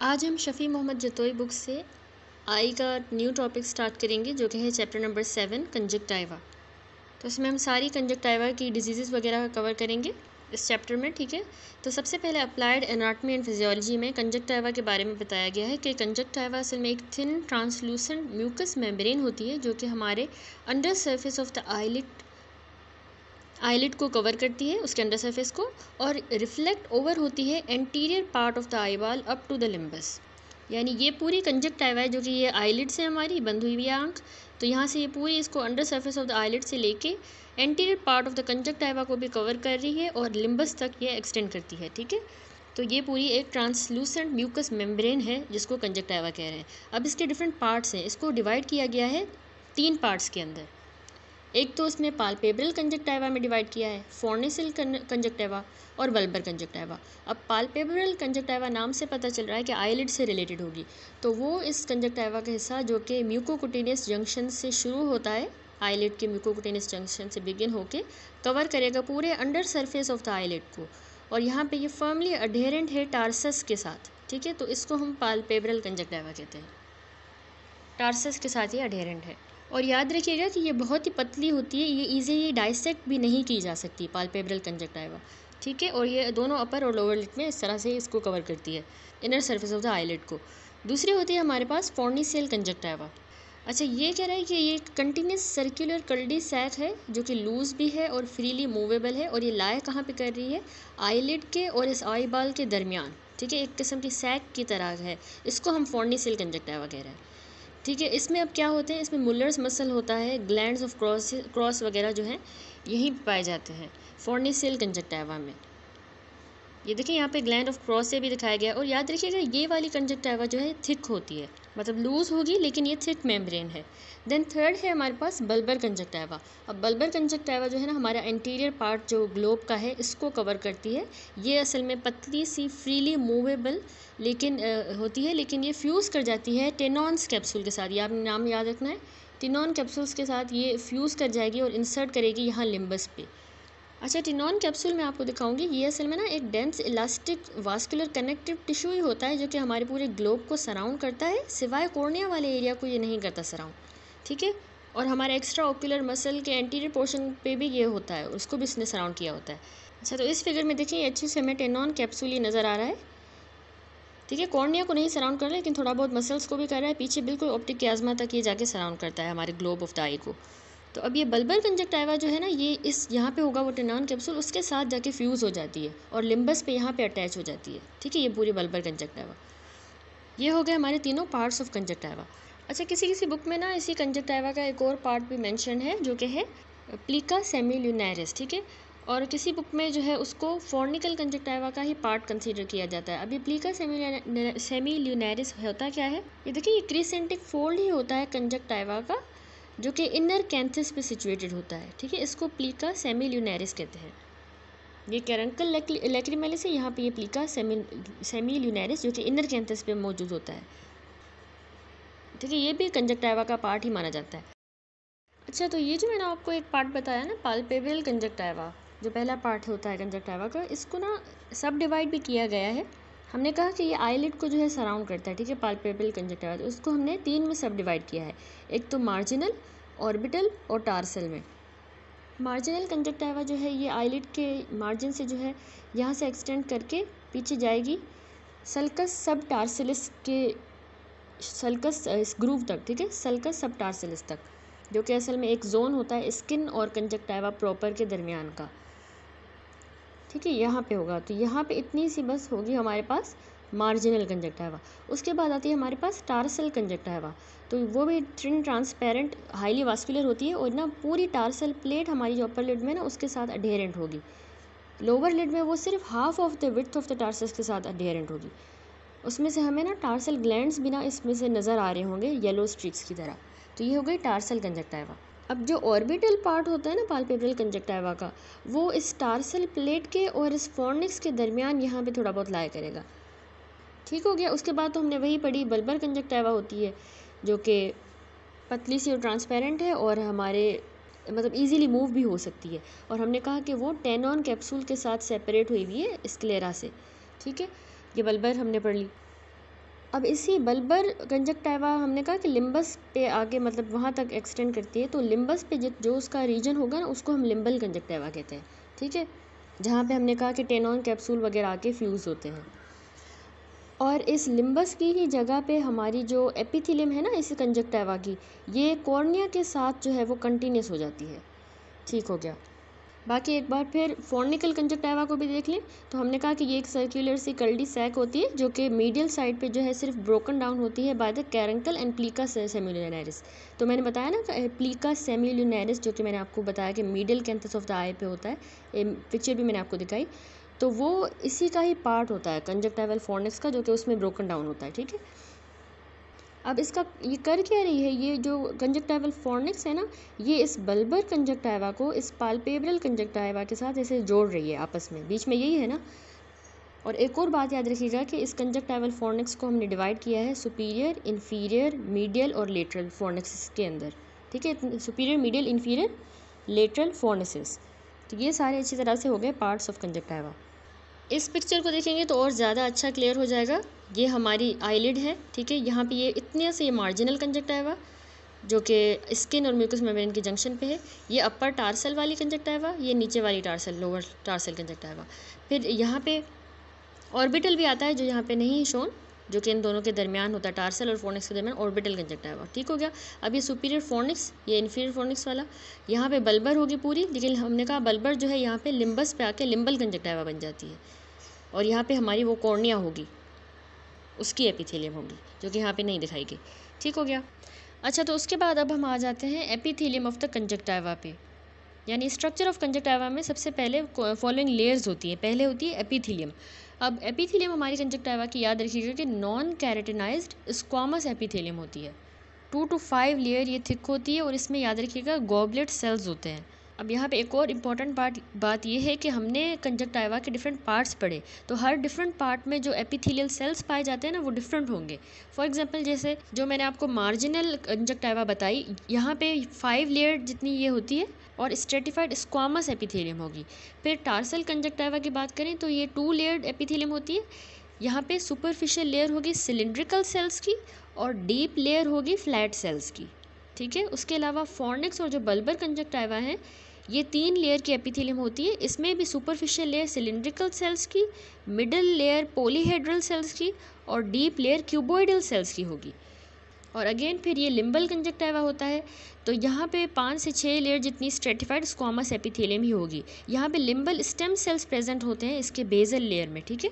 आज हम शफ़ी मोहम्मद जतोई बुक से आई का न्यू टॉपिक स्टार्ट करेंगे, जो कि है चैप्टर नंबर सेवन कंजक्टाइवा तो इसमें हम सारी कंजक्टाइवा की डिज़ीज़ वगैरह कवर करेंगे इस चैप्टर में, ठीक है? तो सबसे पहले अप्लाइड एनाटमी एंड फिजियोलॉजी में कंजक्टाइवा के बारे में बताया गया है कि कंजक्टाइवा असल में एक थिन ट्रांसलूसेंट म्यूकस मेम्ब्रेन होती है, जो कि हमारे under surface of the eyelid eyelid को कवर करती है उसके अंडर सरफेस को और रिफ्लेक्ट ओवर होती है anterior part of the eye eyeball up to the limbus यानी ये पूरी कंजक्टाइवा है जो कि ये आईलिट से हमारी बंद हुई हुई आँख। तो यहाँ से ये पूरी इसको under surface of the eyelid से लेके anterior part of the conjunctiva को भी कवर कर रही है और लिम्बस तक ये एक्सटेंड करती है, ठीक है? तो ये पूरी एक ट्रांसलूसेंट म्यूकस मेम्ब्रेन है जिसको कंजक्टाइवा कह रहे हैं। अब इसके डिफरेंट पार्ट्स हैं। इसको डिवाइड किया गया है तीन पार्ट्स के अंदर। एक तो उसमें पालपेब्रल कंजक्टाइवा में डिवाइड किया है फोर्निसिल कंजक्टाइवा और बल्बर कंजक्टाइवा अब पालपेब्रल कंजक्टाइवा नाम से पता चल रहा है कि आईलिड से रिलेटेड होगी। तो वो इस कंजक्टाइवा का हिस्सा जो कि म्यूकोकुटेनियस जंक्शन से शुरू होता है आईलिड के म्यूकोकुटेनियस जंक्शन से बिगिन होके कवर करेगा पूरे under surface of the eyelid को। और यहाँ पे ये फर्मली अडेरेंट है टार्सस के साथ, ठीक है? तो इसको हम पालपेब्रल कंजक्टाइवा कहते हैं। टार्सस के साथ ये अडेरेंट है। और याद रखिएगा कि ये बहुत ही पतली होती है, ये ईजीली डाइसेक्ट भी नहीं की जा सकती पालपेब्रल कंजक्टाइवा ठीक है? और ये दोनों अपर और लोअर लिट में इस तरह से इसको कवर करती है inner surface of the eyelid को। दूसरी होती है हमारे पास फोर्निसेल कंजक्टाइवा अच्छा ये कह रहा है कि ये कंटिन्यूस सर्कुलर कल्डी सैक है, जो कि लूज भी है और फ्रीली मूवेबल है, और ये लाए कहाँ पे कर रही है? आईलिड के और इस आई बाल के दरमियान। ठीक है? एक किस्म की सैक की तरह है। इसको हम फोर्निसेल कंजक्टाइवा कह रहे हैं। ठीक है, इसमें अब क्या होते हैं, इसमें मुलर्स मसल होता है ग्लैंड्स ऑफ़ क्रॉस क्रॉस वगैरह जो हैं, यहीं पाए जाते हैं फोर्निसेल कंजक्टाइवा में। ये देखिए यहाँ पे ग्लैंड ऑफ़ क्रॉस से भी दिखाया गया और याद रखिएगा ये वाली कंजक्टाइवा जो है थिक होती है। मतलब लूज़ होगी लेकिन ये थिक मेम्ब्रेन है। देन थर्ड है हमारे पास बल्बर कंजक्टाइवा अब बल्बर कंजक्टाइवा जो है ना हमारा इंटीरियर पार्ट जो ग्लोब का है इसको कवर करती है। ये असल में पतली सी फ्रीली मूवेबल लेकिन आ, होती है लेकिन ये फ्यूज़ कर जाती है टेनॉन्स कैप्सूल के साथ। ये आपने नाम याद रखना है? टिनॉन कैप्सूल्स के साथ ये फ्यूज़ कर जाएगी और इंसर्ट करेगी यहाँ लिम्बस पे। अच्छा टिनॉन कैप्सूल मैं आपको दिखाऊँगी। ये असल में ना एक dense elastic vascular connective tissue ही होता है, जो कि हमारे पूरे ग्लोब को सराउंड करता है, सिवाय कोर्निया वाले एरिया को ये नहीं करता सराउंड ठीक है? और हमारे एक्स्ट्रा ओक्यूलर मसल के एंटीरियर पोर्शन पे भी ये होता है, उसको भी इसने सराउंड किया होता है। अच्छा तो इस फिगर में देखिए, अच्छे से हमें टेनॉन कैप्सूल ही नज़र आ रहा है। ठीक है? कॉर्निया को नहीं सराउंड कर रहा है, लेकिन थोड़ा बहुत मसल्स को भी कर रहा है। पीछे बिल्कुल ऑप्टिक आजमा तक ये जाके सराउंड करता है हमारे ग्लोब ऑफ़ द आई को। तो अब ये बल्बर कंजक्टाइवा जो है ना, ये इस यहाँ पे होगा वो टेनान कैप्सूल उसके साथ जाके फ्यूज़ हो जाती है और लिम्बस पे यहाँ पे अटैच हो जाती है। ठीक है, ये पूरी बल्बर कंजक्टाइवा ये हो गए हमारे तीनों पार्ट्स ऑफ़ कंजक्टाइवा अच्छा किसी किसी बुक में ना इसी कंजक्टाइवा का एक और पार्ट भी मैंशन है, जो कि है प्लीका सेमिल्यूनैरिस ठीक है? और किसी बुक में जो है, उसको फॉर्निकल कंजक्टाइवा का ही पार्ट कंसीडर किया जाता है। अभी प्लीका सेमी ल्यूनैरिस होता क्या है? ये देखिए, ये क्रिसेंटिक फोल्ड ही होता है कंजक्टाइवा का। जो कि इनर कैंथस पे सिचुएटेड होता है, ठीक है? इसको प्लीका सेमी ल्यूनैरिस कहते हैं। ये कैरंकल लेक्रीमेलिस है, यहाँ पे ये प्लीका सेमी सेमी ल्यूनैरिस जो कि इनर कैंथस पे मौजूद होता है। ठीक है, ये भी कंजक्टाइवा का पार्ट ही माना जाता है। अच्छा तो ये जो मैंने आपको एक पार्ट बताया ना पालपेबल कंजक्टाइवा जो पहला पार्ट होता है कंजक्टाइवा का, इसको ना सब डिवाइड भी किया गया है। हमने कहा कि ये आईलिड को जो है सराउंड करता है, ठीक है पालपेबल कंजक्टाइवा तो उसको हमने तीन में सब डिवाइड किया है। एक तो मार्जिनल ऑर्बिटल और टार्सल में। मार्जिनल कंजक्टाइवा जो है, ये आईलिड के मार्जिन से जो है, यहाँ से एक्सटेंड करके पीछे जाएगी। सल्कस सब टार्सिलिस के सल्कस इस ग्रूव तक, ठीक है सल्कस सब टार्सिलिस तक, जो कि असल में एक जोन होता है स्किन और कंजक्टाइवा प्रॉपर के दरमियान का। ठीक है, यहाँ पे होगा। तो यहाँ पे इतनी सी बस होगी हमारे पास मार्जिनल कंजक्टाइवा उसके बाद आती है हमारे पास टार्सल कंजक्टाइवा तो वो भी ट्रिन ट्रांसपेरेंट हाईली वास्कुलर होती है और ना पूरी टार्सल प्लेट हमारी जो अपर लिड में ना, उसके साथ अडेरेंट होगी। लोअर लिड में वो सिर्फ़ half of the width of the tarsus के साथ अडेरेंट होगी। उसमें से हमें ना टार्सल ग्लैंड्स भी ना इसमें से नज़र आ रहे होंगे येलो स्ट्रिक्स की तरह। तो ये हो गई टार्सल कंजक्टाइवा अब जो ऑर्बिटल पार्ट होता है ना पालपेब्रल कंजक्टाइवा का, वो इस टार्सल प्लेट के और इस फोर्निक्स के दरमियान यहाँ पे थोड़ा बहुत लाया करेगा। ठीक हो गया? उसके बाद तो हमने वही पढ़ी, बल्बर कंजक्टाइवा होती है, जो कि पतली सी और ट्रांसपेरेंट है और हमारे मतलब इजीली मूव भी हो सकती है। और हमने कहा कि वो टेनॉन कैप्सूल के साथ सेपरेट हुई हुई है स्क्लेरा से। ठीक है? ये बल्बर हमने पढ़ ली। अब इसी बल्बर कंजक्टाइवा हमने कहा कि लिम्बस पे आगे मतलब वहाँ तक एक्सटेंड करती है तो लिम्बस पे जो उसका रीजन होगा ना, उसको हम लिम्बल कंजक्टाइवा कहते हैं, ठीक है? जहाँ पे हमने कहा कि टेनॉन कैप्सूल वगैरह आके फ्यूज़ होते हैं। और इस लिम्बस की ही जगह पे हमारी जो एपिथिलियम है ना, इस कंजक्टाइवा की, ये कॉर्निया के साथ जो है वो कंटिन्यूस हो जाती है। ठीक हो गया। बाकी एक बार फिर फोर्निकल कंजक्टाइवा को भी देख लें। तो हमने कहा कि ये एक सर्कुलर सी कल्डी सैक होती है, जो कि मीडियल साइड पे जो है सिर्फ़ ब्रोकन डाउन होती है by the caruncle and plica semilunaris तो मैंने बताया ना प्लीका सेमिलुनैरिस जो कि मैंने आपको बताया कि medial canthus of the eye पे होता है पिक्चर भी मैंने आपको दिखाई। तो वो इसी का ही पार्ट होता है कंजक्टाइवल फोर्निक्स का, जो कि उसमें ब्रोकन डाउन होता है, ठीक है? अब इसका ये कर क्या रही है? ये जो कंजक्टाइवल फोर्निक्स है ना, ये इस बल्बर कंजक्टाइवा को, इस पालपेब्रल कंजक्टाइवा के साथ ऐसे जोड़ रही है आपस में। बीच में यही है ना? और एक और बात याद रखिएगा कि इस कंजक्टाइवल फोर्निक्स को हमने डिवाइड किया है सुपीरियर इन्फीरियर मीडियल और लेटरल फोर्निक्स के अंदर। ठीक है? Superior medial inferior lateral fornices तो ये सारे अच्छी तरह से हो गए पार्ट्स ऑफ़ कंजक्टाइवा इस पिक्चर को देखेंगे तो और ज़्यादा अच्छा क्लियर हो जाएगा। ये हमारी आईलिड है, ठीक है? यहाँ पे ये इतने से ये मार्जिनल कंजक्टाइवा जो कि स्किन और म्यूकस मेम्ब्रेन के जंक्शन पे है। ये अपर टार्सल वाली कंजक्टाइवा ये नीचे वाली टार्सल लोअर टार्सल कंजक्टाइवा फिर यहाँ पे ऑर्बिटल भी आता है जो यहाँ पे नहीं शोन जो कि इन दोनों के दरमियान होता है टार्सल और फोनिक्स के दरमियान ऑर्बिटल कंजक्टाइवा ठीक हो गया? अब ये सुपीरियर फोनिक्स ये इन्फीरियर फोनिक्स वाला, यहाँ पे बल्बर होगी पूरी, लेकिन हमने कहा बल्बर जो है यहाँ पे लिम्बस पे आके लिम्बल कंजक्टाइवा बन जाती है। और यहाँ पे हमारी वो कॉर्निया होगी, उसकी एपिथेलियम होगी, जो कि यहाँ पे नहीं दिखाई गई। ठीक हो गया? अच्छा तो उसके बाद अब हम आ जाते हैं एपिथेलियम ऑफ़ द कंजक्टाइवा पे। यानी स्ट्रक्चर ऑफ़ कंजक्टाइवा में सबसे पहले फॉलोइंग लेयर्स होती है। पहले होती है एपिथेलियम। अब एपिथेलियम हमारी कंजक्टाइवा की याद रखिएगा कि नॉन कैरेटिनाइज्ड स्क्वामस एपिथेलियम होती है। टू टू फाइव लेयर ये थिक होती है और इसमें याद रखिएगा गॉबलेट सेल्स होते हैं। अब यहाँ पे एक और इंपॉर्टेंट बात बात ये है कि हमने कंजक्टाइवा के डिफरेंट पार्ट्स पढ़े तो हर डिफरेंट पार्ट में जो एपिथेलियल सेल्स पाए जाते हैं ना, वो डिफरेंट होंगे। फॉर एग्जांपल जैसे जो मैंने आपको मार्जिनल कंजक्टाइवा बताई, यहाँ पे फाइव लेयर जितनी ये होती है, और स्ट्रेटिफाइड स्क्वामस एपिथेलियम होगी। फिर टार्सल कंजक्टाइवा की बात करें तो ये टू लेयर्ड एपिथेलियम होती है। यहाँ पे सुपरफिशियल लेयर होगी सिलिंड्रिकल सेल्स की, और डीप लेयर होगी फ्लैट सेल्स की। ठीक है? उसके अलावा फॉर्निक्स और जो बल्बर कंजक्टाइवा है ये तीन लेयर की एपिथेलियम होती है। इसमें भी सुपरफिशियल लेयर सिलिंड्रिकल सेल्स की मिडल लेयर पोलीहेड्रल सेल्स की और डीप लेयर क्यूबोइडल सेल्स की होगी। और अगेन फिर ये लिम्बल कंजक्टाइवा होता है। तो यहाँ पे पाँच से छः लेयर जितनी स्ट्रेटिफाइड स्क्वामस एपिथेलियम ही होगी। यहाँ पे लिम्बल स्टेम सेल्स प्रेजेंट होते हैं इसके बेजल लेयर में, ठीक है?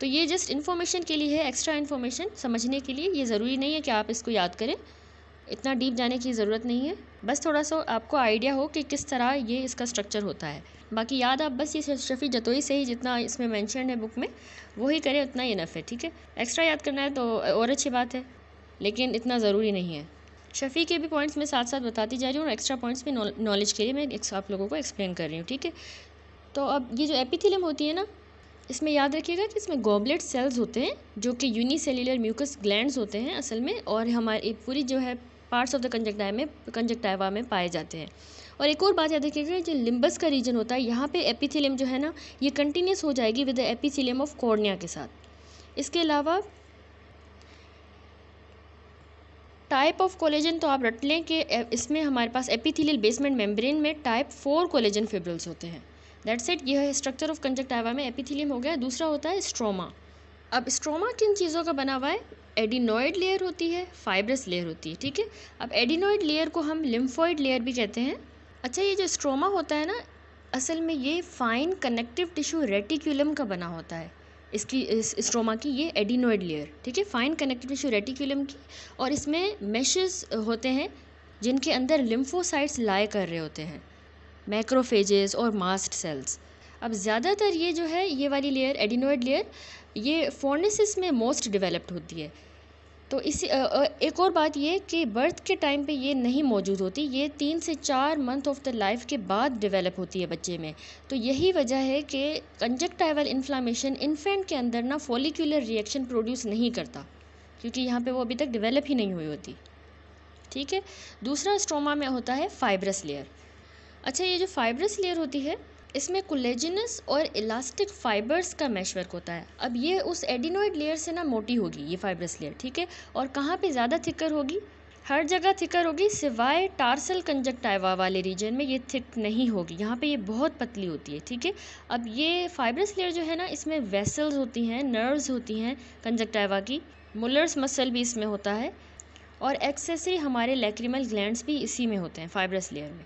तो ये जस्ट इन्फॉर्मेशन के लिए है एक्स्ट्रा इन्फॉर्मेशन समझने के लिए। ये ज़रूरी नहीं है कि आप इसको याद करें। इतना डीप जाने की ज़रूरत नहीं है। बस थोड़ा सा आपको आइडिया हो कि किस तरह ये इसका स्ट्रक्चर होता है। बाकी याद आप बस ये शफ़ी जतोई से ही जितना इसमें मैंशन है बुक में, वही करें, उतना ही इनफ है, ठीक है? एक्स्ट्रा याद करना है तो और अच्छी बात है, लेकिन इतना ज़रूरी नहीं है। शफ़ी के भी पॉइंट्स मैं साथ साथ बताती जा रही हूँ और एक्स्ट्रा पॉइंट्स भी नॉलेज के लिए मैं आप लोगों को एक्सप्लेन कर रही हूँ, ठीक है? तो अब ये जो एपिथिलियम होती है ना, इसमें याद रखिएगा कि इसमें गॉबलेट सेल्स होते हैं, जो कि यूनिसेल्युलर म्यूकस ग्लैंड्स होते हैं असल में, और हमारी पूरी जो है पार्ट्स ऑफ़ द कंजक्टाइवा में कंजक्टाइवा में पाए जाते हैं। और एक और बात याद रखिएगा, जो लिम्बस का रीजन होता है, यहाँ पे एपिथेलियम जो है ना, ये कंटिन्यूस हो जाएगी with the epithelium of cornea के साथ। इसके अलावा टाइप ऑफ़ कोलेजन तो आप रट लें कि इसमें हमारे पास एपिथेलियल बेसमेंट मेम्ब्रेन में टाइप फोर कोलेजन फिब्रल्स होते हैं। दैट्स इट यह स्ट्रक्चर ऑफ़ कंजक्टाइवा में एपिथेलियम हो गया। दूसरा होता है स्ट्रोमा अब स्ट्रोमा किन चीज़ों का बना हुआ है? एडिनोइड लेयर होती है, फाइब्रस लेयर होती है, ठीक है? अब एडिनोइड लेयर को हम लिम्फोइड लेयर भी कहते हैं। अच्छा ये जो स्ट्रोमा होता है ना, असल में ये फाइन कनेक्टिव टिश्यू रेटिक्यूलम का बना होता है। इसकी, इस स्ट्रोमा की ये एडिनोइड लेयर, ठीक है? फाइन कनेक्टिव टिश्यू रेटिक्यूलम की, और इसमें मेशेस होते हैं, जिनके अंदर लिम्फोसाइट्स लाए कर रहे होते हैं मैक्रोफेजेस और मास्ट सेल्स अब ज़्यादातर ये जो है, ये वाली लेयर, एडिनोइड लेयर ये फोर्नेसिस में मोस्ट डेवलप्ड होती है। तो इसी एक और बात ये कि बर्थ के टाइम पे ये नहीं मौजूद होती, ये तीन से चार मंथ ऑफ़ द लाइफ के बाद डेवलप होती है बच्चे में। तो यही वजह है कि कंजक्टाइवल इन्फ्लामेशन इन्फेंट के अंदर ना फॉलिकुलर रिएक्शन प्रोड्यूस नहीं करता, क्योंकि यहाँ पे वो अभी तक डेवलप ही नहीं हुई होती। ठीक है? दूसरा स्ट्रोमा में होता है फाइब्रस लेयर अच्छा ये जो फाइब्रस लेयर होती है इसमें कोलेजिनस और इलास्टिक फाइबर्स का मैशवर्क होता है। अब ये उस एडिनोइड लेयर से ना मोटी होगी, ये फाइबरस लेयर ठीक है? और कहाँ पे ज़्यादा थिकर होगी? हर जगह थिकर होगी, सिवाय टार्सल कंजक्टाइवा वाले रीजन में ये थिक नहीं होगी। यहाँ पे ये बहुत पतली होती है, ठीक है? अब ये फाइबरस लेयर जो है ना, इसमें वेसल्स होती हैं नर्व्स होती हैं कंजक्टाइवा की। मुलर्स मसल भी इसमें होता है और एक्सेसरी हमारे लेक्रिमल ग्लैंड्स भी इसी में होते हैं फाइबरस लेयर में।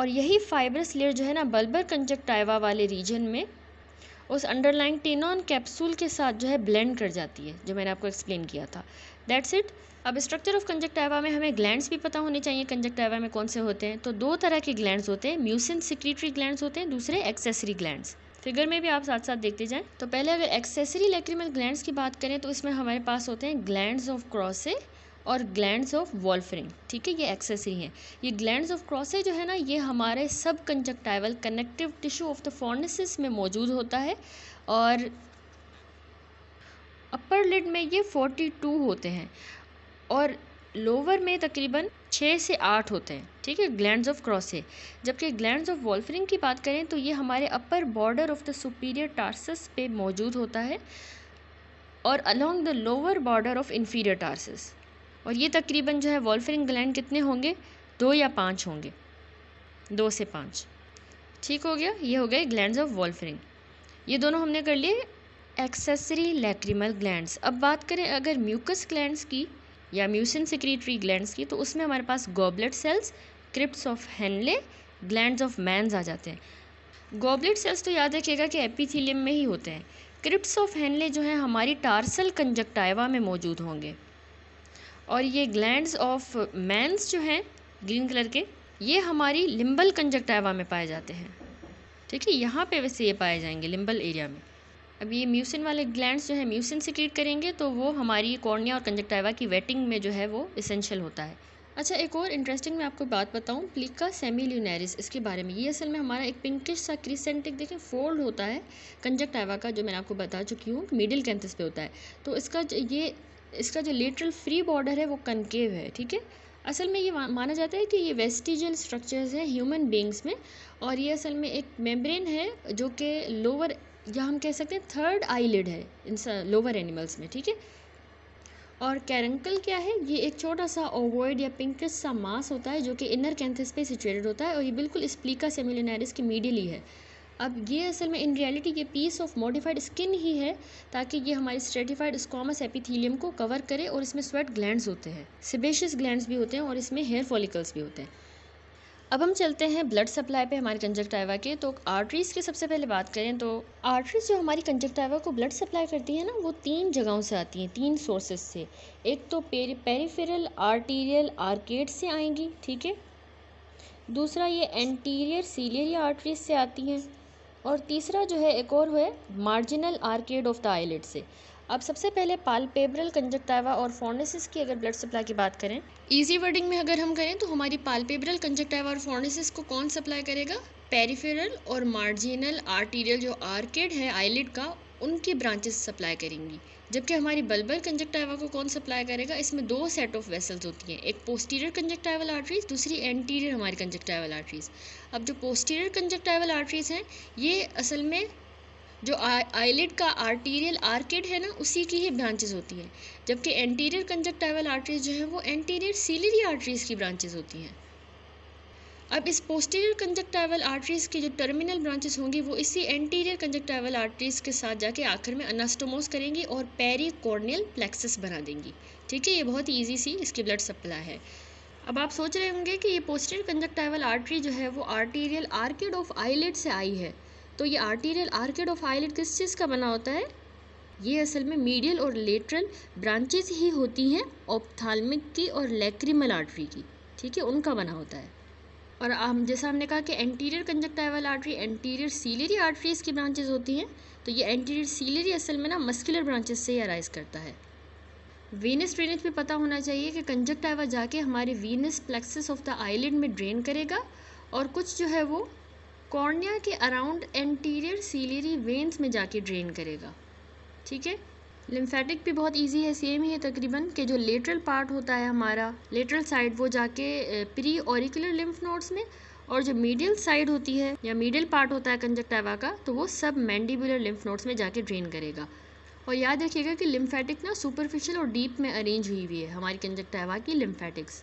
और यही फाइबरस लेयर जो है ना बल्बर कंजक्टाइवा वाले रीजन में, उस अंडरलाइंग टेनॉन कैप्सूल के साथ जो है ब्लेंड कर जाती है, जो मैंने आपको एक्सप्लेन किया था। दैट्स इट अब स्ट्रक्चर ऑफ़ कंजक्टाइवा में हमें ग्लैंड्स भी पता होने चाहिए कंजक्टाइवा में कौन से होते हैं। तो दो तरह के ग्लैंड्स होते हैं म्यूसिन सिक्रीटरी ग्लैंड्स होते हैं, दूसरे एक्सेसरी ग्लैंड्स फिगर में भी आप साथ साथ देखते जाएँ। तो पहले अगर एक्सेसरी लेक्रिमल ग्लैंड्स की बात करें तो इसमें हमारे पास होते हैं ग्लैंड्स ऑफ़ क्रॉसे और ग्लैंड्स ऑफ़ वॉल्फरिंग ठीक है, ये एक्सेसरी हैं। ये ग्लैंड्स ऑफ़ क्रॉसे जो है ना, ये हमारे subconjunctival connective tissue of the fornices में मौजूद होता है और अपर लिड में ये 42 होते हैं और लोअर में तकरीबन छः से आठ होते हैं, ठीक है ग्लैंड्स ऑफ़ क्रॉसे जबकि ग्लैंड्स ऑफ़ वॉल्फरिंग की बात करें तो ये हमारे upper border of the superior tarsus पे मौजूद होता है और along the lower border of inferior tarsus और ये तकरीबन जो है वॉल्फरिंग ग्लैंड कितने होंगे? दो या पाँच होंगे। दो से पाँच। ठीक हो गया? ये हो गए ग्लैंड ऑफ़ वॉल्फरिंग ये दोनों हमने कर लिए एक्सेसरी लैक्रिमल ग्लैंड्स अब बात करें अगर म्यूकस ग्लैंड्स की या म्यूसिन सिक्रीटरी ग्लैंड्स की तो उसमें हमारे पास goblet cells crypts of Henle glands of Manz आ जाते हैं। गॉबलेट सेल्स तो याद रखिएगा कि एपीथीलियम में ही होते हैं। क्रिप्स ऑफ़ हेनले जो है, हमारी टार्सल कंजक्टाइवा में मौजूद होंगे। और ये ग्लैंड्स ऑफ़ मैंस जो हैं ग्रीन कलर के, ये हमारी लिम्बल कंजक्टाइवा में पाए जाते हैं। ठीक है, यहाँ पे वैसे ये पाए जाएँगे लिम्बल एरिया में। अब ये म्यूसिन वाले ग्लैंड्स जो है म्यूसिन सिक्रीट करेंगे तो वो हमारी कॉर्निया और कंजक्टाइवा की वेटिंग में जो है, वो इसेंशियल होता है। अच्छा एक और इंटरेस्टिंग मैं आपको बात बताऊँ प्लिका सेमिल्यूनरिस इसके बारे में। ये असल में हमारा एक पिंकिश सा क्रिसेंटिक देखें फोल्ड होता है कंजक्टाइवा का, जो मैंने आपको बता चुकी हूँ मिडिल कैंथस पे होता है। तो इसका ये इसका जो लेटरल फ्री बॉर्डर है वो कनकेव है, ठीक है? असल में ये माना जाता है कि ये वेस्टिजल स्ट्रक्चर्स हैं ह्यूमन बींग्स में और ये असल में एक मेम्ब्रेन है जो कि लोअर या हम कह सकते हैं थर्ड आईलिड है इन लोअर एनिमल्स में, ठीक है? और कैरंकल क्या है? ये एक छोटा सा ओवॉइड या पिंकिश सा मास होता है जो कि इनर कैंथस पे सिचुएटेड होता है और ये बिल्कुल स्प्लीका सेमिलिनारिस के मीडियली है। अब ये असल में इन रियलिटी ये पीस ऑफ़ मॉडिफाइड स्किन ही है, ताकि ये हमारी स्ट्रेटिफाइड स्कॉमस एपिथीलियम को कवर करे और इसमें स्वेट ग्लैंड्स होते हैं। सिबेशियस ग्लैंड्स भी होते हैं और इसमें हेयर फॉलिकल्स भी होते हैं। अब हम चलते हैं ब्लड सप्लाई पे हमारे कंजक्टाइवा के। तो आर्टरीज़ की सबसे पहले बात करें तो आर्टरीज जो हमारी कंजक्टाइवा को ब्लड सप्लाई करती है ना, वो तीन जगहों से आती हैं, तीन सोर्सेज से। एक तो पेरीफेरल आर्टीरियल आर्केड से आएँगी, ठीक है? दूसरा ये एंटीरियर सीलियरी आर्टरीज से आती हैं। और तीसरा जो है, एक और है marginal arcade of the eyelid से। अब सबसे पहले पालपेब्रल कंजक्टाइवा और फोर्नेसिस की अगर ब्लड सप्लाई की बात करें इजी वर्डिंग में अगर हम करें तो हमारी पालपेब्रल कंजक्टाइवा और फोर्नेसिस को कौन सप्लाई करेगा? पेरिफेरल और मार्जिनल आर्टीरियल जो आर्केड है आईलेट का, उनकी ब्रांचेस सप्लाई करेंगी। जबकि हमारी बल्बल कंजक्टाइवा को कौन सप्लाई करेगा? इसमें दो सेट ऑफ़ वेसल्स होती हैं। एक पोस्टीरियर कंजक्टाइवल आर्टरीज दूसरी एंटीरियर हमारी कंजक्टाइवल आर्टरीज अब जो पोस्टीरियर कंजक्टाइवल आर्टरीज हैं, ये असल में जो आईलिड का आर्टीरियल आर्किड है ना, उसी की ही ब्रांचेस होती हैं। जबकि एंटीरियर कंजक्टाइवल आर्टरीज जो है, वो एंटीरियर सीलरी आर्टरीज की ब्रांचेस होती हैं। अब इस पोस्टीरियर कंजक्टाइवल आर्टरीज की जो टर्मिनल ब्रांचेस होंगी, वो इसी एंटीरियर कंजक्टाइवल आर्टरीज के साथ जाके आखिर में अनास्टोमोस करेंगी और पेरी कॉर्नियल प्लेक्सस बना देंगी। ठीक है, ये बहुत ही ईजी सी इसकी ब्लड सप्लाई है। अब आप सोच रहे होंगे कि ये पोस्टीरियर कंजक्टाइवल आर्टरी जो है, वो आर्टीरियल आर्किड ऑफ़ आईलेट से आई है। तो ये आर्टीरियल आर्किड ऑफ़ आईलेट किस चीज़ का बना होता है? ये असल में मीडियल और लेटरल ब्रांचेस ही होती हैं ऑप्थाल्मिक की और लेक्रिमल आर्टरी की। ठीक है, उनका बना होता है। और हम जैसा हमने कहा कि anterior conjunctival artery anterior ciliary arteries की ब्रांचेस होती हैं तो ये एंटीरियर सीलरी असल में ना मस्कुलर ब्रांचेस से ही अराइज करता है। वीनस ड्रेनेज भी पता होना चाहिए कि कंजक्टाइवा जाके हमारे venous plexus of the eyelid में ड्रेन करेगा और कुछ जो है वो कॉर्निया के अराउंड एंटीरियर सीलरी वेंस में जाके ड्रेन करेगा। ठीक है? लिम्फेटिक भी बहुत इजी है सेम ही है तकरीबन कि जो लेटरल पार्ट होता है हमारा लेटरल साइड वो जाके प्री ऑरिकुलर लिम्फ नोड्स में और जो मीडियल साइड होती है या मीडियल पार्ट होता है कंजक्टाइवा का तो वो सब मैंडिबुलर लिम्फ नोड्स में जाके ड्रेन करेगा। और याद रखिएगा कि लिम्फेटिक ना सुपरफिशियल और डीप में अरेंज हुई हुई है, हमारी कंजक्टाइवा की लिम्फेटिक्स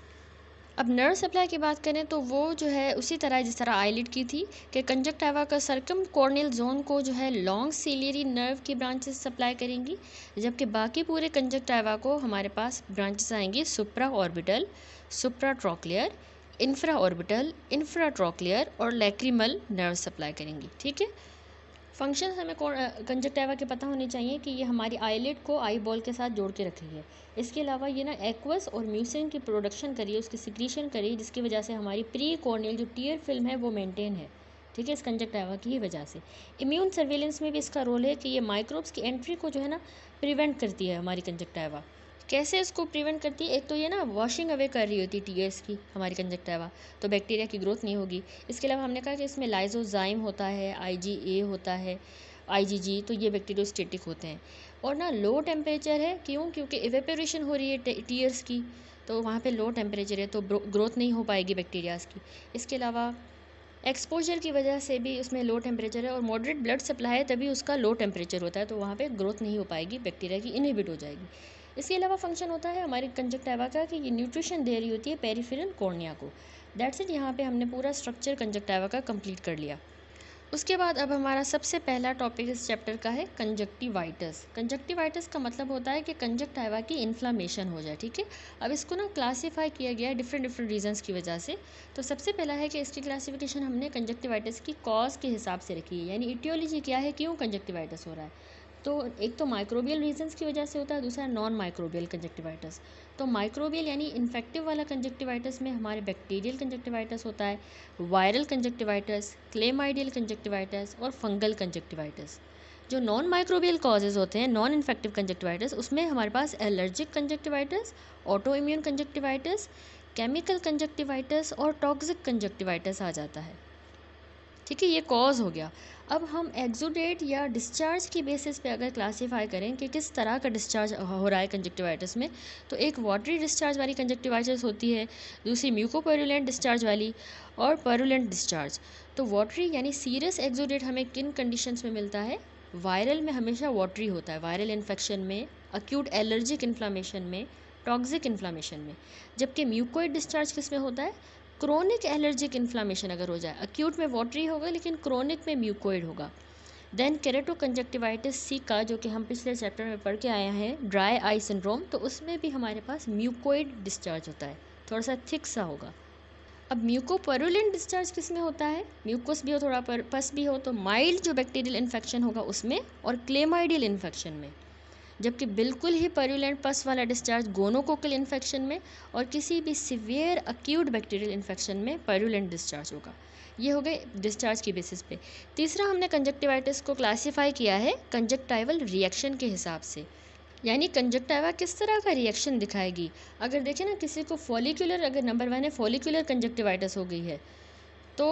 अब नर्व सप्लाई की बात करें तो वो जो है उसी तरह जिस तरह आईलिट की थी कि कंजक्टाइवा का सर्कम कॉर्नियल जोन को जो है लॉन्ग सीलियरी नर्व की ब्रांचेस सप्लाई करेंगी, जबकि बाकी पूरे कंजक्टाइवा को हमारे पास ब्रांचेस आएँगी supra orbital supra trochlear infra orbital infra trochlear और लैक्रीमल नर्व सप्लाई करेंगी, ठीक है? फ़ंक्शन हमें कंजक्टाइवा के पता होने चाहिए कि ये हमारी आईलेट को आई बॉल के साथ जोड़ के रखी है इसके अलावा ये ना एक्वस और म्यूसिन की प्रोडक्शन करिए, उसकी सिक्रीशन करिए, जिसकी वजह से हमारी प्री कॉर्नियल जो टीयर फ़िल्म है, वो मेंटेन है। ठीक है? इस कंजक्टाइवा की ही वजह से। इम्यून सर्वेलेंस में भी इसका रोल है कि ये माइक्रोब्स की एंट्री को जो है ना प्रिवेंट करती है हमारी कंजक्टाइवा कैसे इसको प्रिवेंट करती है? एक तो ये ना वॉशिंग अवे कर रही होती है टीयर्स की, हमारी कंजक्टाइवा तो बैक्टीरिया की ग्रोथ नहीं होगी। इसके अलावा हमने कहा कि इसमें लाइजोजाइम होता है आईजीए होता है आईजीजी तो ये बैक्टीरियोस्टेटिक होते हैं। और ना लो टेम्परेचर है, क्यों? क्योंकि इवेपोरेशन हो रही है टीयर्स की तो वहाँ पे लो टेम्परेचर है तो ग्रोथ नहीं हो पाएगी बैक्टीरियाज की। इसके अलावा एक्सपोजर की वजह से भी उसमें लो टेम्परेचर है और मॉडरेट ब्लड सप्लाई है, तभी उसका लो टेम्परेचर होता है तो वहाँ पे ग्रोथ नहीं हो पाएगी बैक्टीरिया की इनहिबिट हो जाएगी। इसके अलावा फ़ंक्शन होता है हमारे कंजक्टाइवा का कि ये न्यूट्रिशन दे रही होती है पेरीफेरल कॉर्निया को। दैट्स इट यहाँ पे हमने पूरा स्ट्रक्चर कंजक्टाइवा का कंप्लीट कर लिया। उसके बाद अब हमारा सबसे पहला टॉपिक इस चैप्टर का है कंजक्टिवाइटस कंजक्टिवाइटस का मतलब होता है कि कंजक्टाइवा की इन्फ्लामेशन हो जाए, ठीक है? अब इसको ना क्लासीफाई किया गया है डिफरेंट डिफरेंट रीजंस की वजह से। तो सबसे पहला है कि इसकी क्लासिफिकेशन हमने कंजक्टिवाइटस की कॉज के हिसाब से रखी है। यानी इटियोलॉजी क्या है, क्यों कंजक्टिवाइटस हो रहा है? तो एक तो माइक्रोबियल रीजंस की वजह से होता है, दूसरा नॉन माइक्रोबियल कंजक्टिवाइटस तो माइक्रोबियल यानी इन्फेक्टिव वाला कंजक्टिवाइटस में हमारे बैक्टीरियल कंजक्टिवाइटस होता है वायरल कंजक्टिवाइटस क्लेमाइडियल कंजक्टिवाइटस और फंगल कंजक्टिवाइटस जो नॉन माइक्रोबियल कॉजेज होते हैं नॉन इन्फेक्टिव कंजक्टिवाइटस उसमें हमारे पास allergic conjunctivitis auto immune conjunctivitis chemical conjunctivitis और टॉक्सिक कंजक्टिवाइटस आ जाता है. ठीक है, ये कॉज हो गया. अब हम एक्जोडेट या डिस्चार्ज की बेसिस पे अगर क्लासीफाई करें कि किस तरह का डिस्चार्ज हो रहा है कंजक्टिवाइटिस में तो एक वाटरी डिस्चार्ज वाली कंजक्टिवाइटिस होती है, दूसरी म्यूकोपेरुलेंट डिस्चार्ज वाली और पेरुलेंट डिस्चार्ज तो वाटरी यानी सीरियस एक्जोडेट हमें किन कंडीशंस में मिलता है? वायरल में हमेशा वाटरी होता है वायरल इन्फेक्शन में अक्यूट एलर्जिक इन्फ्लामेशन में टॉक्सिक इन्फ्लामेशन में. जबकि म्यूकोइड डिस्चार्ज किसमें होता है? क्रोनिक एलर्जिक इन्फ्लामेशन अगर हो जाए अक्यूट में वॉटरी होगा, लेकिन क्रोनिक में म्यूकोइड होगा। देन केरेटो कंजक्टिवाइटिस सी का, जो कि हम पिछले चैप्टर में पढ़ के आए हैं ड्राई आई सिंड्रोम तो उसमें भी हमारे पास म्यूकोइड डिस्चार्ज होता है। थोड़ा सा थिक सा होगा। अब म्यूकोपरुलेंट डिस्चार्ज किसमें होता है? म्यूकोस भी हो, थोड़ा पर पस भी हो तो माइल्ड जो बैक्टीरियल इन्फेक्शन होगा उसमें, और क्लेमाइडियल इन्फेक्शन में। जबकि बिल्कुल ही पर्यूलेंट पस वाला डिस्चार्ज गोनोकोकल इन्फेक्शन में और किसी भी सिवियर अक्यूट बैक्टीरियल इन्फेक्शन में पर्यूलेंट डिस्चार्ज होगा। ये हो गए डिस्चार्ज की बेसिस पे। तीसरा हमने कंजक्टिवाइटिस को क्लासीफाई किया है कंजक्टाइवल रिएक्शन के हिसाब से। यानी कंजक्टाइवा किस तरह का रिएक्शन दिखाएगी? अगर देखें ना, किसी को फॉलिकुलर अगर नंबर वन है फॉलिकुलर कंजक्टिवाइटिस हो गई है तो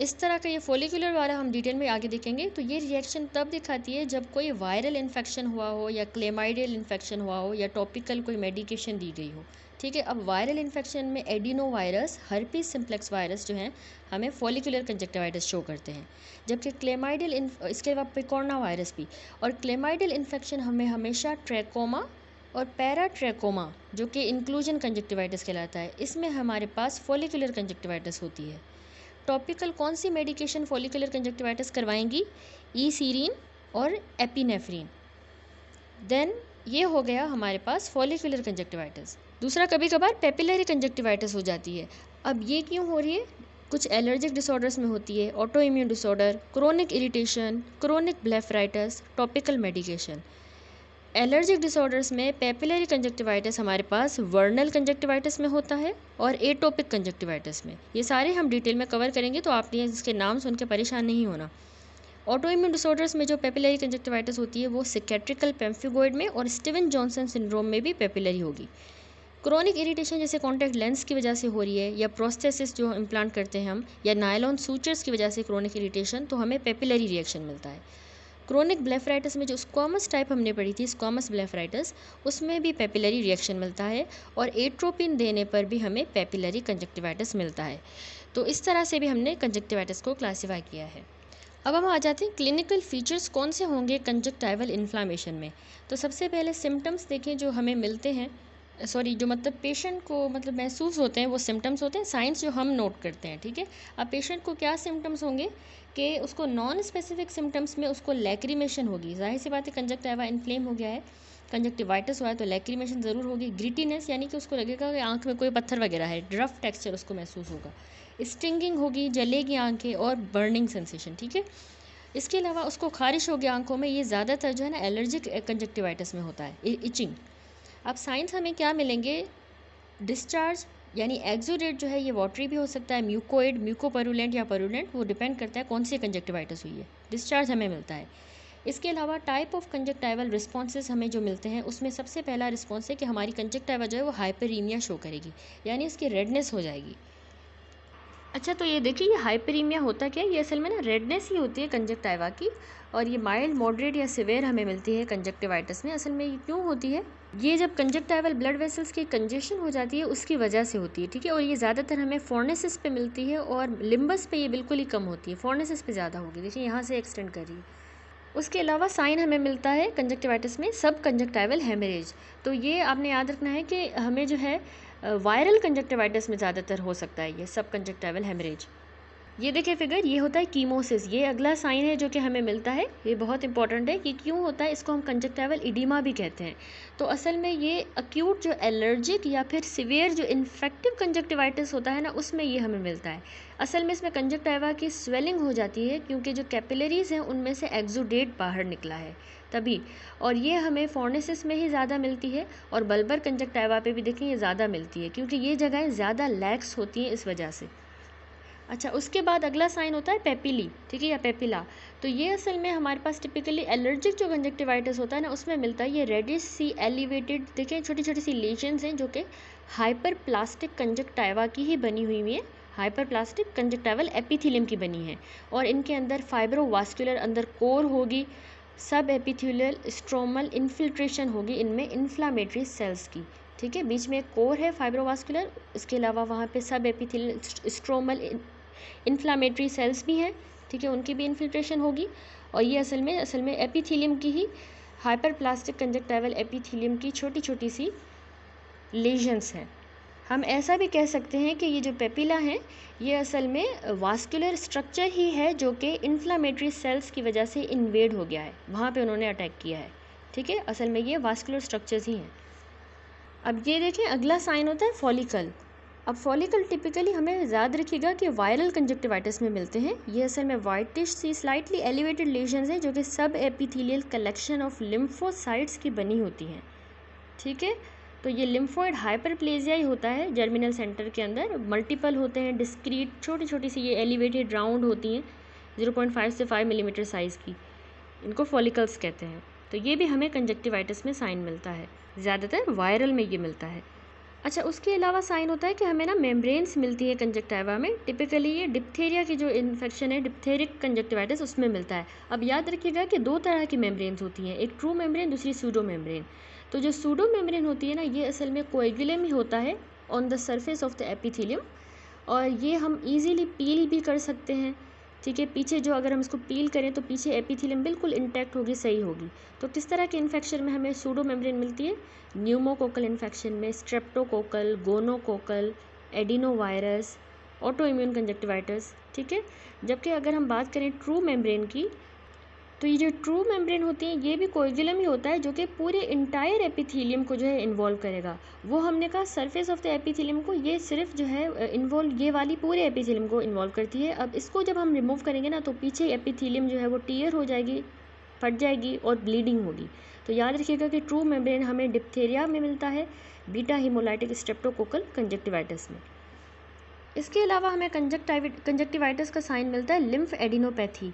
इस तरह का ये फोलिकुलर वाला हम डिटेल में आगे देखेंगे तो ये रिएक्शन तब दिखाती है जब कोई वायरल इन्फेक्शन हुआ हो या क्लेमाइडियल इन्फेक्शन हुआ हो या टॉपिकल कोई मेडिकेशन दी गई हो। ठीक है, अब वायरल इन्फेक्शन में adeno virus herpes simplex virus जो हैं, हमें फोलिकुलर कंजक्टिवाइटिस शो करते हैं। जबकि क्लेमाइडियल इसके बाद पिकोना वायरस भी। और क्लेमाइडियल इन्फेक्शन हमें हमेशा ट्रैकोमा और पैराट्रैकोमा जो कि इंक्लूजन कंजक्टिवाइटिस कहलाता है, इसमें हमारे पास फोलिकुलर कंजक्टिवाइटिस होती है। टॉपिकल कौन सी मेडिकेशन फॉलिकुलर कंजक्टिवाइटिस करवाएँगी? ई सीरीन और एपिनेफ्रीन देन ये हो गया हमारे पास फॉलिकुलर कंजक्टिवाइटिस दूसरा कभी कभार पेपिलरी कंजक्टिवाइटिस हो जाती है। अब ये क्यों हो रही है? कुछ एलर्जिक डिसऑर्डर्स में होती है autoimmune disorder chronic irritation chronic blepharitis topical medication allergic disorders में पेपिलरी कंजक्टिवाइटिस हमारे पास वर्नल कंजक्टिवाइटिस में होता है और एटोपिक कंजक्टिवाइटिस में। ये सारे हम डिटेल में कवर करेंगे तो आपने इसके नाम सुन के परेशान नहीं होना। ऑटो इम्यून डिसऑर्डर्स में जो पेपिलरी कंजक्टिवाइटिस होती है वो सिकेट्रिकल पेम्फिगोइड में और स्टीवन जॉनसन सिंड्रोम में भी पेपिलरी होगी। क्रोनिक इरिटेशन जैसे कॉन्टैक्ट लेंस की वजह से हो रही है या प्रोस्थेसिस जो इम्प्लांट करते हैं हम या नायलॉन सूचर्स की वजह से क्रॉनिक इरिटेशन तो हमें पेपिलरी रिएक्शन मिलता है। क्रोनिक ब्लेफराइटिस में जो स्कॉमस टाइप हमने पढ़ी थी, स्कॉमस ब्लेफराइटिस, उसमें भी पेपिलरी रिएक्शन मिलता है और एट्रोपिन देने पर भी हमें पेपिलरी कंजक्टिवाइटिस मिलता है। तो इस तरह से भी हमने कंजक्टिवाइटिस को क्लासीफाई किया है। अब हम आ जाते हैं क्लिनिकल फीचर्स कौन से होंगे कंजक्टाइवल इन्फ्लामेशन में। तो सबसे पहले सिम्टम्स देखें जो हमें मिलते हैं। सॉरी, जो मतलब पेशेंट को मतलब महसूस होते हैं, वो सिम्टम्स होते हैं, साइंस जो हम नोट करते हैं, ठीक है? अब पेशेंट को क्या सिम्टम्स होंगे? कि उसको नॉन स्पेसिफिक सिम्टम्स में उसको लैक्रीमेशन होगी। ज़ाहिर सी बात है कंजक्टाइवा इन्फ्लेम हो गया है। कंजक्टिवाइटिस हुआ है तो लैक्रीमेशन ज़रूर होगी। ग्रीटीनेस यानी कि उसको लगेगा कि आँख में कोई पत्थर वगैरह है रफ टेक्सचर उसको महसूस होगा। स्टिंगिंग होगी, जलेगी आँखें और बर्निंग सेंसेशन ठीक है? इसके अलावा उसको खारिश होगी आँखों में, ये ज़्यादातर जो है ना एलर्जिक कंजक्टिवाइटिस में होता है इचिंग अब साइंस हमें क्या मिलेंगे? डिस्चार्ज यानी एक्जोडेट जो है ये वाटरी भी हो सकता है म्यूकोइड म्यूकोपरुलेंट या परुलेंट वो डिपेंड करता है कौन सी कंजक्टिवाइटिस हुई है। डिस्चार्ज हमें मिलता है। इसके अलावा टाइप ऑफ़ कंजक्टाइवल रिस्पॉन्सेज हमें जो मिलते हैं, उसमें सबसे पहला रिस्पॉन्स है कि हमारी कंजक्टाइवा जो है वो हाइपरीमिया शो करेगी, यानी इसकी रेडनेस हो जाएगी। अच्छा तो ये देखिए, ये हाइपरीमिया होता क्या है? ये असल में ना रेडनेस ही होती है कंजक्टाइवा की, और ये माइल्ड मॉडरेट या सिवेयर हमें मिलती है कंजक्टिवाइटिस में। असल में ये क्यों होती है? ये जब कंजक्टाइवल ब्लड वेसल्स की कंजेशन हो जाती है, उसकी वजह से होती है, ठीक है? और ये ज़्यादातर हमें फोर्नेसिस पे मिलती है और लिम्बस पे ये बिल्कुल ही कम होती है फोर्नेसिस पे ज़्यादा होगी। देखिए, यहाँ से एक्सटेंड कर रही है। उसके अलावा साइन हमें मिलता है कंजक्टिवाइटिस में सब कंजक्टाइवल हेमरेज तो ये आपने याद रखना है कि हमें जो है वायरल कंजक्टिवाइटिस में ज़्यादातर हो सकता है ये सब कंजक्टाइवल हेमरेज ये देखिए फिगर ये होता है कीमोसिस ये अगला साइन है जो कि हमें मिलता है. ये बहुत इंपॉर्टेंट है कि क्यों होता है, इसको हम कंजक्टाइवल इडीमा भी कहते हैं. तो असल में ये अक्यूट जो एलर्जिक या फिर सिवियर जो इन्फेक्टिव कंजक्टिवाइटिस होता है ना, उसमें ये हमें मिलता है. असल में इसमें कंजक्टाइवा की स्वेलिंग हो जाती है क्योंकि जो कैपिलरीज हैं, उनमें से एक्जोडेट बाहर निकला है. तभी, और ये हमें फोर्नेसिस में ही ज़्यादा मिलती है और बल्बर कंजक्टाइवा पे भी देखें, ये ज़्यादा मिलती है क्योंकि ये जगहें ज़्यादा लैक्स होती हैं इस वजह से. अच्छा उसके बाद अगला साइन होता है पेपिली ठीक है, या पेपिला तो ये असल में हमारे पास टिपिकली एलर्जिक जो कंजक्टिवाइटिस होता है ना, उसमें मिलता है ये रेडिश सी एलिवेटेड देखें छोटी छोटी सी लेशंस हैं जो कि हाइपर प्लास्टिक कंजक्टाइवा की ही बनी हुई है। हाइपर प्लास्टिक कंजक्टाइवल एपिथीलियम की बनी है और इनके अंदर फाइब्रोवास्कुलर अंदर कोर होगी, सब एपिथ्यूलर स्ट्रोमल इन्फिल्ट्रेशन होगी इनमें इन्फ्लामेटरी सेल्स की, ठीक है, बीच में एक कोर है फाइब्रोवास्कुलर इसके अलावा वहाँ पे सब एपिथेलियल स्ट्रोमल इन्फ्लामेटरी सेल्स भी हैं, ठीक है, उनकी भी इन्फिल्ट्रेशन होगी। और ये असल में असल में एपिथीलियम की ही हाइपर प्लास्टिक कंजक्टाइवल एपिथीलियम की छोटी छोटी सी लेजन्स हैं। हम ऐसा भी कह सकते हैं कि ये जो पेपिला हैं, ये असल में वास्कुलर स्ट्रक्चर ही है जो कि इन्फ्लामेटरी सेल्स की वजह से इन्वेड हो गया है। वहाँ पे उन्होंने अटैक किया है, ठीक है, असल में ये वास्कुलर स्ट्रक्चर्स ही हैं। अब ये देखें, अगला साइन होता है फॉलिकल अब फॉलिकल टिपिकली हमें याद रखिएगा कि वायरल कंजक्टिवाइटिस में मिलते हैं। ये असल में वाइटिश सी स्लाइटली एलिवेटेड लेशंस हैं, जो कि सब एपिथेलियल कलेक्शन ऑफ़ लिम्फोसाइट्स की बनी होती हैं। ठीक है? तो ये लिम्फोइड हाइपरप्लेजिया ही होता है जर्मिनल सेंटर के अंदर। मल्टीपल होते हैं डिस्क्रीट छोटी छोटी सी ये एलिवेटेड राउंड होती हैं ज़ीरो पॉइंट फाइव से फाइव मिलीमीटर साइज़ की। इनको फॉलिकल्स कहते हैं। तो ये भी हमें कंजक्टिवाइटिस में साइन मिलता है। ज़्यादातर वायरल में ये मिलता है। अच्छा उसके अलावा साइन होता है कि हमें ना मेम्ब्रेन्स मिलती है कंजक्टाइवा में। टिपिकली ये डिप्थेरिया की जो इन्फेक्शन है डिप्थेरिक कंजक्टिवाइटिस उसमें मिलता है। अब याद रखिएगा कि दो तरह की मेम्ब्रेन्स होती हैं, एक ट्रू मेम्ब्रेन दूसरी सूडो मेम्ब्रेन तो जो सूडो मेम्ब्रेन होती है ना, ये असल में कोएगुलम ही होता है on the surface of the epithelium और ये हम ईजीली पील भी कर सकते हैं। ठीक है, पीछे जो अगर हम इसको पील करें तो पीछे एपिथीलियम बिल्कुल इंटैक्ट होगी, सही होगी। तो किस तरह के इन्फेक्शन में हमें सूडो मेम्ब्रेन मिलती है? न्यूमोकोकल इन्फेक्शन में streptococcal gonococcal adenovirus auto immune conjunctivitis ठीक है? जबकि अगर हम बात करें ट्रू मेम्ब्रेन की तो ये जो ट्रू मेम्ब्रेन होती है, ये भी कोइगुलम ही होता है, जो कि पूरे इंटायर एपिथीलियम को जो है इन्वॉल्व करेगा। वो हमने कहा सरफेस ऑफ़ द एपिथीलियम को, ये सिर्फ़ जो है इन्वॉल्व ये वाली पूरे एपिथीलियम को इन्वॉल्व करती है। अब इसको जब हम रिमूव करेंगे ना तो पीछे एपिथीलियम जो है, वो टीयर हो जाएगी, फट जाएगी और ब्लीडिंग होगी। तो याद रखिएगा कि ट्रू मेम्ब्रेन हमें डिप्थेरिया में मिलता है बीटा हीमोलाइटिक स्ट्रेप्टोकोकल कंजक्टिवाइटिस में। इसके अलावा हमें कंजक्टिवाइटिस का साइन मिलता है लिम्फ एडिनोपैथी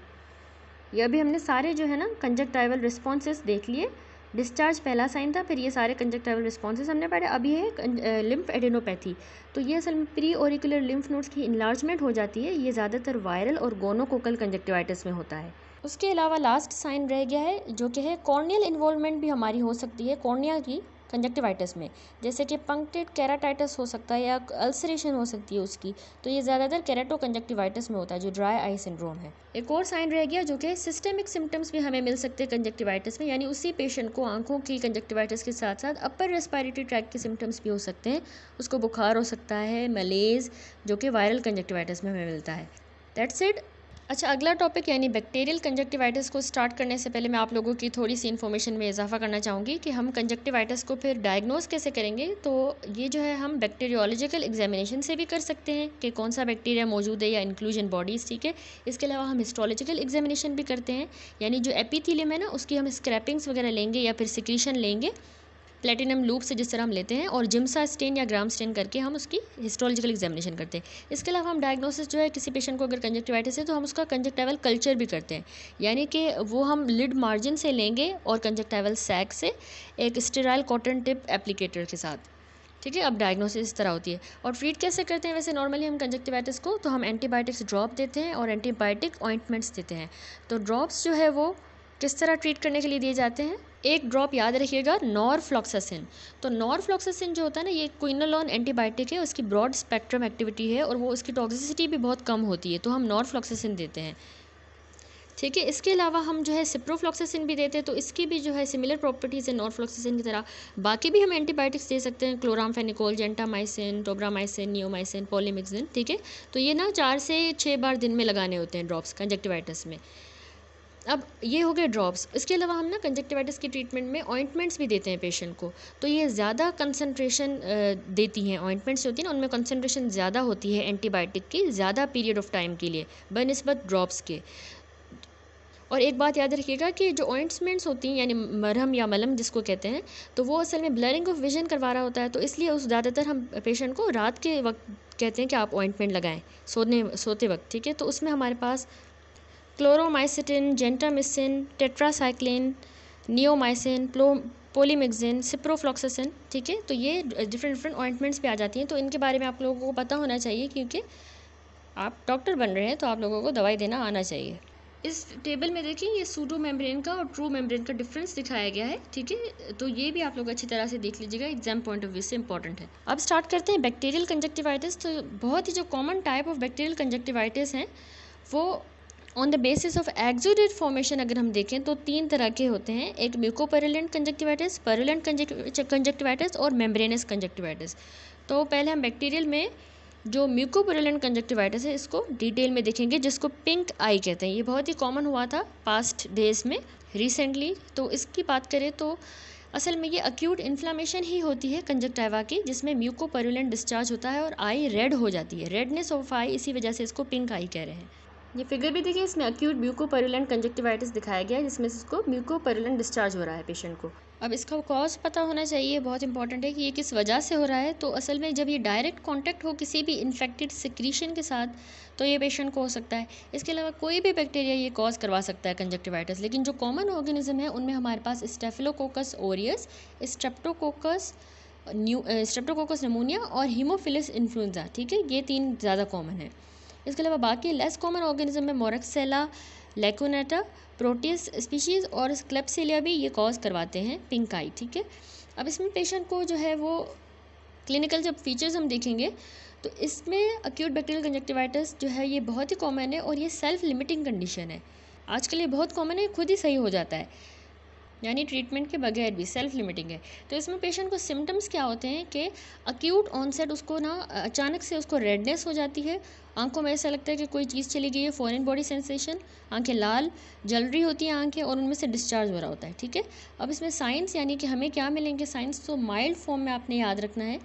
ये अभी हमने सारे जो है ना कंजक्टाइवल रिस्पॉन्सेस देख लिए। डिस्चार्ज पहला साइन था, फिर ये सारे कंजक्टाइवल रिस्पॉन्सेस हमने पढ़े। अभी है लिम्फ एडेनोपैथी तो ये असल में प्री ओरिकुलर लिम्फ नोड्स की इन्लार्जमेंट हो जाती है। ये ज़्यादातर वायरल और गोनोकोकल कंजक्टिवाइटिस में होता है। उसके अलावा लास्ट साइन रह गया है, जो कि है कॉर्नियल इन्वॉल्वमेंट भी हमारी हो सकती है। कॉर्निया की कंजक्टिवाइटिस में। जैसे कि पंक्टेड कैराटाइटिस हो सकता है या अल्सरेशन हो सकती है उसकी तो ये ज़्यादातर कैरेटो कंजक्टिवाइटिस में होता है, जो ड्राई आई सिंड्रोम है। एक और साइन रह गया जो कि सिस्टेमिक सिम्टम्स भी हमें मिल सकते हैं कंजक्टिवाइटिस में, यानी उसी पेशेंट को आँखों की कंजक्टिवाइटिस के साथ साथ अपर रेस्पायरेटरी ट्रैक के सिम्टम्स भी हो सकते हैं। उसको बुखार हो सकता है मलेज जो कि वायरल कंजक्टिवाइटिस में हमें मिलता है। दैट्स इट अच्छा अगला टॉपिक यानी बैक्टीरियल कंजक्टिवाइटिस को स्टार्ट करने से पहले मैं आप लोगों की थोड़ी सी इन्फॉर्मेशन में इजाफा करना चाहूँगी कि हम कंजक्टिवाइटिस को फिर डायग्नोज कैसे करेंगे? तो ये जो है, हम बैक्टीरियोलॉजिकल एग्जामिनेशन से भी कर सकते हैं कि कौन सा बैक्टीरिया मौजूद है या इंक्लूजन बॉडीज़ ठीक है? इसके अलावा हम हिस्टोलॉजिकल एग्जामिनेशन भी करते हैं। यानी जो एपीथीलियम है ना, उसकी हम स्क्रैपिंग्स वगैरह लेंगे या फिर सिक्रीशन लेंगे। प्लेटिनम लूप से जिस तरह हम लेते हैं और जिम्सा स्टेन या ग्राम स्टेन करके हम उसकी हिस्टोलॉजिकल एग्जामिनेशन करते हैं। इसके अलावा हम डायग्नोसिस जो है किसी पेशेंट को अगर कंजक्टिवाइटिस है तो हम उसका कंजक्टाइवल कल्चर भी करते हैं। यानी कि वो हम लिड मार्जिन से लेंगे और कंजक्टाइवल सैक से एक स्टेराइल कॉटन टिप एप्लीकेटर के साथ। ठीक है? अब डायग्नोसिस इस तरह होती है। और ट्रीट कैसे करते हैं? वैसे नॉर्मली हम कंजक्टिवाइटिस को तो हम एंटीबायोटिक्स ड्रॉप देते हैं और एंटीबायोटिक ऑइंटमेंट्स देते हैं। तो ड्रॉप्स जो है वो किस तरह ट्रीट करने के लिए दिए जाते हैं? एक ड्रॉप याद रखिएगा नॉरफ्लॉक्सासिन तो नॉरफ्लॉक्सासिन जो होता है ना, ये क्विनोलॉन एंटीबायोटिक है, उसकी ब्रॉड स्पेक्ट्रम एक्टिविटी है और वो उसकी टॉक्सिसिटी भी बहुत कम होती है तो हम नॉरफ्लॉक्सासिन देते हैं। ठीक है, इसके अलावा हम जो है सिप्रोफ्लॉक्सासिन भी देते हैं तो इसकी भी जो है सिमिलर प्रॉपर्टीज़ है नॉरफ्लॉक्सासिन की तरह। बाकी भी हम एंटीबायोटिक्स दे सकते हैं chloramphenicol gentamicin tobramycin neomycin polymyxin ठीक है? तो ये ना चार से छः बार दिन में लगाने होते हैं ड्रॉप्स कंजक्टिवाइटिस में। अब ये हो गए ड्रॉप्स इसके अलावा हम ना कंजक्टिवाइटिस की ट्रीटमेंट में ऑइंटमेंट्स भी देते हैं पेशेंट को. तो ये ज़्यादा कंसनट्रेशन देती हैं ऑइंटमेंट्स होती हैं ना, उनमें कंसनट्रेशन ज़्यादा होती है एंटीबायोटिक की ज़्यादा पीरियड ऑफ़ टाइम के लिए, बनस्बत ड्रॉप्स के. और एक बात याद रखिएगा कि जो ऑइंटमेंट्स होती हैं, यानी मरहम या मलम जिसको कहते हैं तो वो असल में ब्लरिंग ऑफ़ विजन करवा रहा होता है. तो इसलिए उस ज़्यादातर हम पेशेंट को रात के वक्त कहते हैं कि आप ऑइंटमेंट लगाएँ, सोने, सोते वक्त, ठीक है? तो उसमें हमारे पास क्लोरोमाइसिटिन जेंटामिसिन टेट्रासाइक्लिन नियोमाइसिन प्लो पोलीमिक्सिन सिप्रोफ्लॉक्सिसिन ठीक है? तो ये डिफरेंट डिफरेंट ऑइंटमेंट्स पे आ जाती हैं। तो इनके बारे में आप लोगों को पता होना चाहिए क्योंकि आप डॉक्टर बन रहे हैं तो आप लोगों को दवाई देना आना चाहिए। इस टेबल में देखिए, ये सूडो मेम्ब्रेन का और ट्रू मेम्ब्रेन का डिफरेंस दिखाया गया है, ठीक है? तो ये भी आप लोग अच्छी तरह से देख लीजिएगा एग्ज़ाम पॉइंट ऑफ़ व्यू से इंपॉर्टेंट है। अब स्टार्ट करते हैं बैक्टीरियल कंजक्टिवाइटिस तो बहुत ही जो common type of bacterial conjunctivitis हैं, वो on the basis of exudate formation अगर हम देखें तो तीन तरह के होते हैं। एक म्यूकोपेरुलेंट कंजक्टिवाइटिस पेरुलेंट कंजक्टिवाइटिस और मेम्ब्रेनस कंजक्टिवाइटिस तो पहले हम बैक्टीरियल में जो म्यूकोपेरुलेंट कंजक्टिवाइटिस है, इसको डिटेल में देखेंगे, जिसको पिंक आई कहते हैं। ये बहुत ही कॉमन हुआ था पास्ट डेज़ में रिसेंटली तो इसकी बात करें तो असल में ये अक्यूट इन्फ्लामेशन ही होती है कंजक्टाइवा की, जिसमें म्यूकोपेरुलेंट डिस्चार्ज होता है और आई रेड हो जाती है। रेडनेस ऑफ़ आई इसी वजह से इसको पिंक आई कह रहे हैं। ये फिगर भी देखिए, इसमें अक्यूट म्यूकोपेरुलेंट कंजक्टिवाइटिस दिखाया गया है, जिसमें इसको म्यूकोपेरुलेंट डिस्चार्ज हो रहा है पेशेंट को। अब इसका कॉज पता होना चाहिए, बहुत इंपॉर्टेंट है कि ये किस वजह से हो रहा है। तो असल में जब ये डायरेक्ट कांटेक्ट हो किसी भी इन्फेक्टेड सिक्रीशन के साथ तो ये पेशेंट को हो सकता है। इसके अलावा कोई भी बैक्टीरिया ये कॉज करवा सकता है कंजक्टिवाइटिस लेकिन जो कॉमन ऑर्गेनिज्म है, उनमें हमारे पास staphylococcus aureus Streptococcus new Streptococcus pneumonia और हीमोफिलिस इन्फ्लुएंजा ठीक है? ये तीन ज़्यादा कॉमन है। इसके अलावा बाकी लेस कॉमन ऑर्गेनिज्म में मोरक्सेला लेकोनेटा प्रोटीस स्पीशीज़ और क्लेप्सिलिया भी ये कॉज करवाते हैं पिंक आई ठीक है? अब इसमें पेशेंट को जो है वो क्लिनिकल जब फीचर्स हम देखेंगे तो इसमें अक्यूट बैक्टीरियल कंजक्टिवाइटिस जो है ये बहुत ही कॉमन है और ये सेल्फ लिमिटिंग कंडीशन है। आजकल ये बहुत कॉमन है खुद ही सही हो जाता है। यानी ट्रीटमेंट के बगैर भी सेल्फ लिमिटिंग है। तो इसमें पेशेंट को सिम्टम्स क्या होते हैं कि अक्यूट ऑनसेट उसको ना, अचानक से उसको रेडनेस हो जाती है। आँखों में ऐसा लगता है कि कोई चीज़ चली गई है फॉरन बॉडी सेंसेशन आँखें लाल, जल रही होती हैं आँखें और उनमें से डिस्चार्ज हो रहा होता है, ठीक है? अब इसमें साइंस यानी कि हमें क्या मिलेंगे साइंस तो माइल्ड फॉर्म में आपने याद रखना है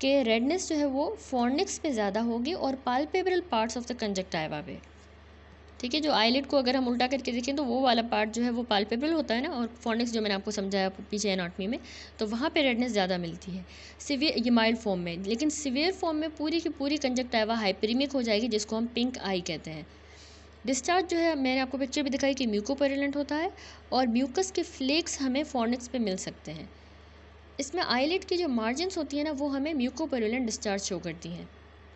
कि रेडनेस जो है वो फॉर्निक्स पे ज़्यादा होगी और palpebral parts of the conjunctiva पे। ठीक है? जो आईलेट को अगर हम उल्टा करके देखें तो वो वाला पार्ट जो है, वो पाल्पेबल होता है ना, और फॉनिक्स जो मैंने आपको समझाया पीछे एनाटमी में तो वहाँ पे रेडनेस ज़्यादा मिलती है। सिवियर ये माइल्ड फॉर्म में, लेकिन सिवियर फॉर्म में पूरी की पूरी कंजक्टाइवा हाइपरीमिक हो जाएगी, जिसको हम पिंक आई कहते हैं। डिस्चार्ज जो है, मैंने आपको पिक्चर भी दिखाई कि म्यूकोपेरेलेंट होता है, और म्यूकस के फ्लेक्स हमें फॉनिक्स पे मिल सकते हैं। इसमें आईलेट की जो मार्जिनस होती है ना, वो हमें म्यूकोपेरुलेंट डिस्चार्ज शो करती हैं।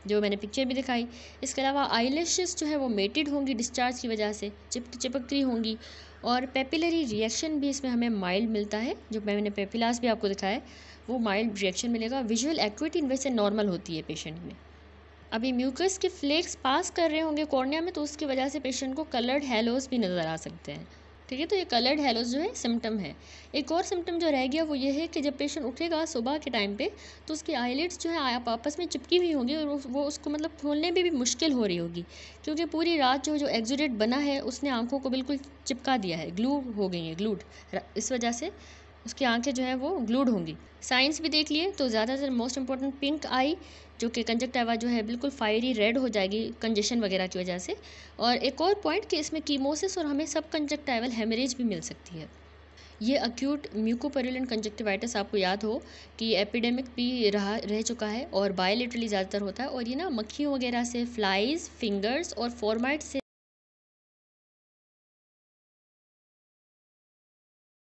जो मैंने पिक्चर भी दिखाई। इसके अलावा आईलेशेस जो है वो मेटेड होंगी डिस्चार्ज की वजह से चिप चिपकती होंगी। और पेपिलरी रिएक्शन भी इसमें हमें माइल्ड मिलता है, जो मैंने पेपिलास भी आपको दिखाया वो माइल्ड रिएक्शन मिलेगा। विजुअल एक्टिविटी इन वैसे नॉर्मल होती है पेशेंट में। अभी म्यूकस के फ्लेक्स पास कर रहे होंगे कॉर्निया में तो उसकी वजह से पेशेंट को कलर्ड हेलोस भी नज़र आ सकते हैं। ठीक है? तो ये कलर्ड हेलोज जो है सिम्टम है। एक और सिम्टम जो रह गया वो ये है कि जब पेशेंट उठेगा सुबह के टाइम पे तो उसकी आईलेट्स जो है, आप आपस में चिपकी हुई होंगी और वो उसको मतलब खोलने में भी मुश्किल हो रही होगी। क्योंकि पूरी रात जो जो एक्जोडेट बना है, उसने आँखों को बिल्कुल चिपका दिया है। ग्लू हो गई है ग्लूड इस वजह से उसकी आँखें जो है वो ग्लूड होंगी। साइंस भी देख लिए तो ज़्यादातर मोस्ट इंपॉर्टेंट पिंक आई जो कि कंजक्टाइवा जो है, बिल्कुल फायरी रेड हो जाएगी कंजेशन वगैरह की वजह से। और एक और पॉइंट कि इसमें कीमोसिस और हमें सब कंजक्टाइवल हेमरेज भी मिल सकती है। ये अक्यूट म्यूकोपेरुलेंट कंजक्टिवाइटिस आपको याद हो कि एपिडेमिक भी रहा, रह चुका है और बायोलिटरली ज़्यादातर होता है। और ये ना मक्खियों वगैरह से फ्लाइज फिंगर्स और फॉर्माइट से